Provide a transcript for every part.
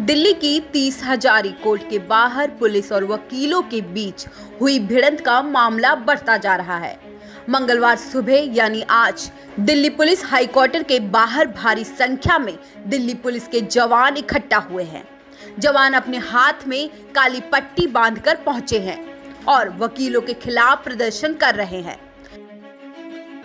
दिल्ली की तीस हजारी कोर्ट के बाहर पुलिस और वकीलों के बीच हुई भिड़ंत का मामला बढ़ता जा रहा है। मंगलवार सुबह, यानी आज, दिल्ली पुलिस हाईक्वार्टर के बाहर भारी संख्या में दिल्ली पुलिस के जवान इकट्ठा हुए हैं। जवान अपने हाथ में काली पट्टी बांधकर पहुँचे हैं और वकीलों के खिलाफ प्रदर्शन कर रहे हैं।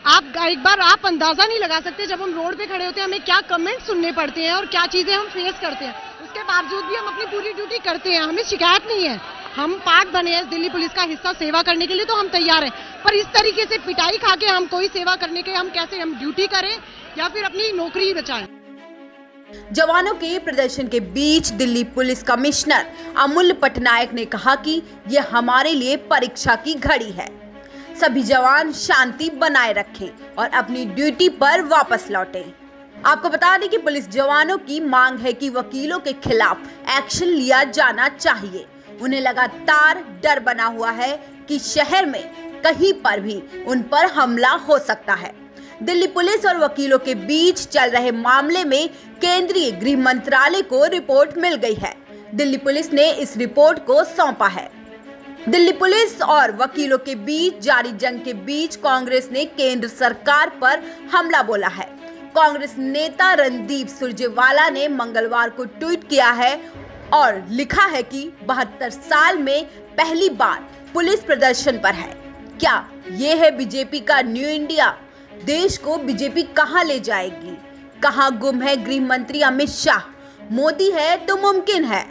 आप एक बार आप अंदाज़ा नहीं लगा सकते जब हम रोड पे खड़े होते हैं, हमें क्या कमेंट सुनने पड़ते हैं और क्या चीज़ें हम फेस करते हैं। उसके बावजूद भी हम अपनी पूरी ड्यूटी करते हैं, हमें शिकायत नहीं है। हम पार्ट बने हैं, दिल्ली पुलिस का हिस्सा सेवा करने के लिए तो हम तैयार हैं। पर इस तरीके से पिटाई खा के हम कोई सेवा करने के हम कैसे हम ड्यूटी करें या फिर अपनी नौकरी बचाएँ? जवानों के प्रदर्शन के बीच दिल्ली पुलिस कमिश्नर अमूल्य पटनायक ने कहा कि यह हमारे लिए परीक्षा की घड़ी है। सभी जवान शांति बनाए रखें और अपनी ड्यूटी पर वापस लौटें। आपको बता दें कि पुलिस जवानों की मांग है कि वकीलों के खिलाफ एक्शन लिया जाना चाहिए। उन्हें लगातार डर बना हुआ है कि शहर में कहीं पर भी उन पर हमला हो सकता है। दिल्ली पुलिस और वकीलों के बीच चल रहे मामले में केंद्रीय गृह मंत्रालय को रिपोर्ट मिल गई है। दिल्ली पुलिस ने इस रिपोर्ट को सौंपा है। दिल्ली पुलिस और वकीलों के बीच जारी जंग के बीच कांग्रेस ने केंद्र सरकार पर हमला बोला है। कांग्रेस नेता रणदीप सुरजेवाला ने मंगलवार को ट्वीट किया है और लिखा है कि बहत्तर साल में पहली बार पुलिस प्रदर्शन पर है। क्या ये है बीजेपी का न्यू इंडिया? देश को बीजेपी कहाँ ले जाएगी? कहाँ गुम है गृह मंत्री अमित शाह? मोदी है तो मुमकिन है।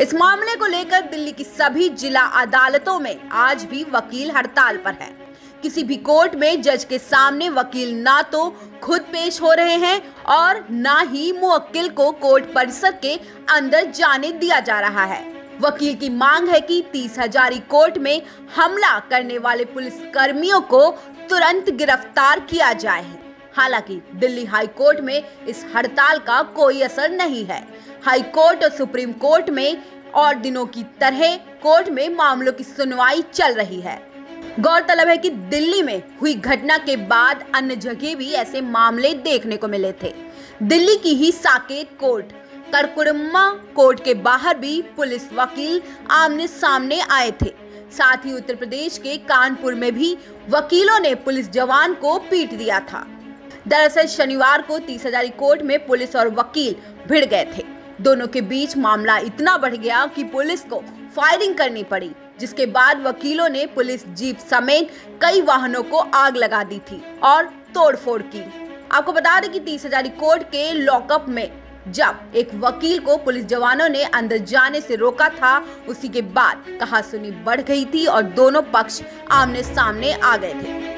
इस मामले को लेकर दिल्ली की सभी जिला अदालतों में आज भी वकील हड़ताल पर है। किसी भी कोर्ट में जज के सामने वकील ना तो खुद पेश हो रहे हैं और ना ही मुवक्किल को कोर्ट परिसर के अंदर जाने दिया जा रहा है। वकील की मांग है कि तीस हजारी कोर्ट में हमला करने वाले पुलिस कर्मियों को तुरंत गिरफ़्तार किया जाए। हालाँकि दिल्ली हाई कोर्ट में इस हड़ताल का कोई असर नहीं है। हाई कोर्ट और सुप्रीम कोर्ट में और दिनों की तरह कोर्ट में मामलों की सुनवाई चल रही है। गौरतलब है कि दिल्ली में हुई घटना के बाद अन्य जगह भी ऐसे मामले देखने को मिले थे। दिल्ली की ही साकेत कोर्ट करकुड़मा कोर्ट के बाहर भी पुलिस वकील आमने सामने आए थे। साथ ही उत्तर प्रदेश के कानपुर में भी वकीलों ने पुलिस जवान को पीट दिया था। दरअसल शनिवार को तीस हजारी कोर्ट में पुलिस और वकील भिड़ गए थे। दोनों के बीच मामला इतना बढ़ गया कि पुलिस को फायरिंग करनी पड़ी, जिसके बाद वकीलों ने पुलिस जीप समेत कई वाहनों को आग लगा दी थी और तोड़फोड़ की। आपको बता दें कि तीस हजारी कोर्ट के लॉकअप में जब एक वकील को पुलिस जवानों ने अंदर जाने से रोका था, उसी के बाद कहा सुनी बढ़ गई थी और दोनों पक्ष आमने सामने आ गए थे।